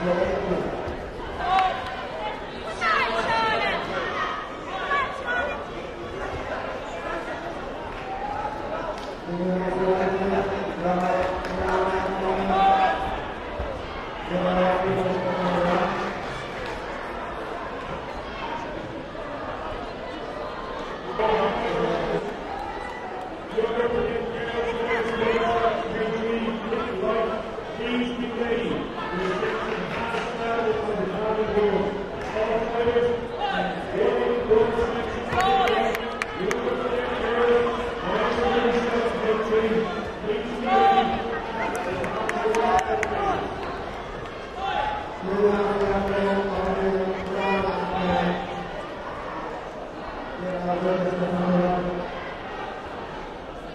Thank.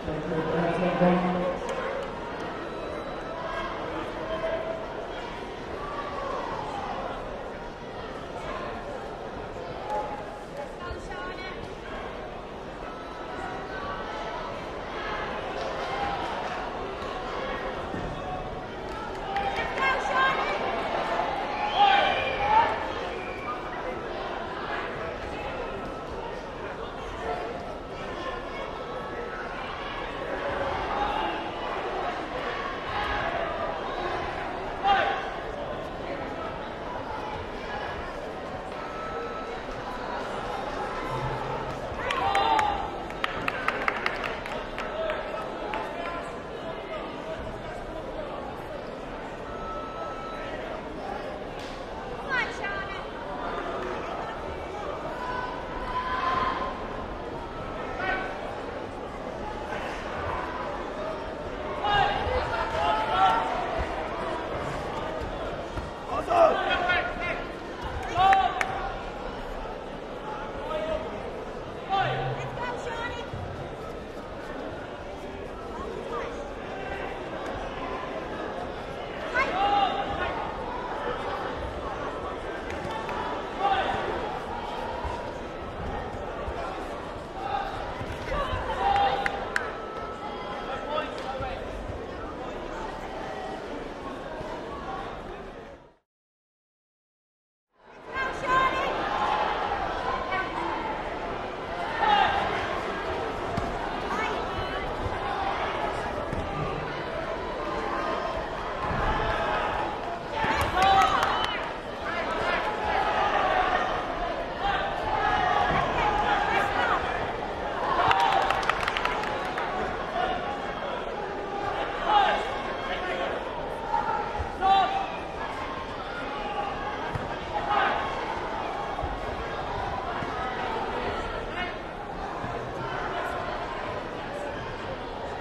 Thank you.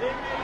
Please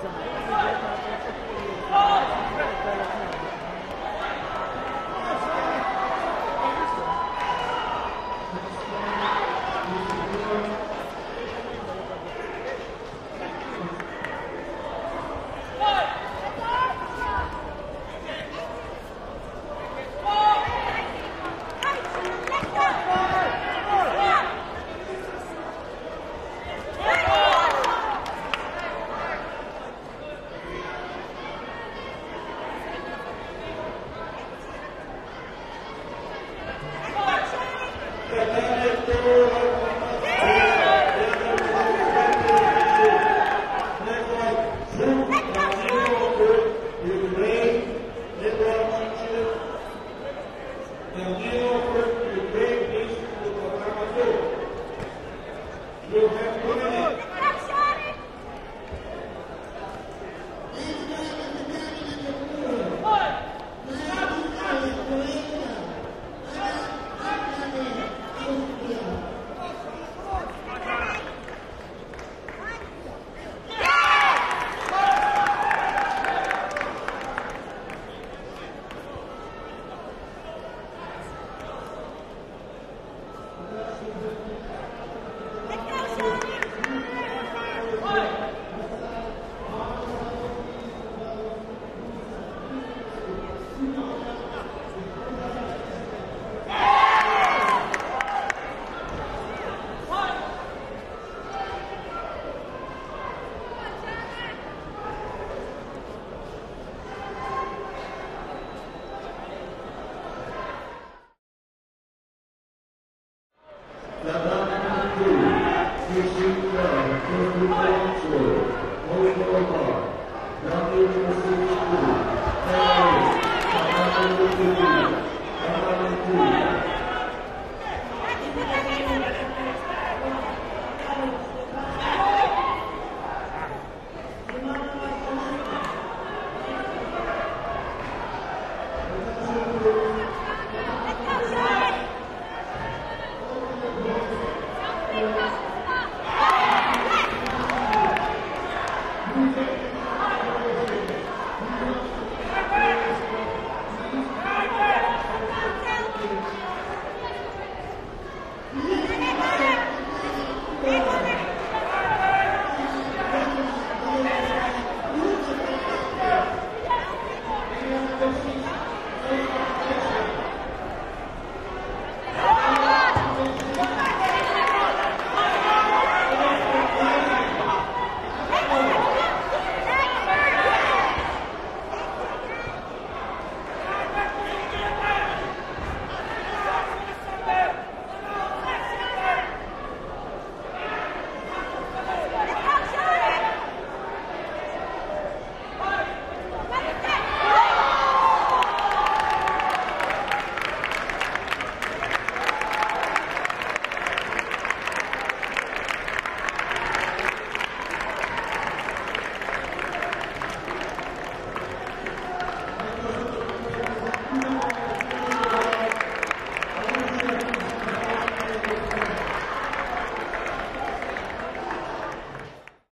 coisa.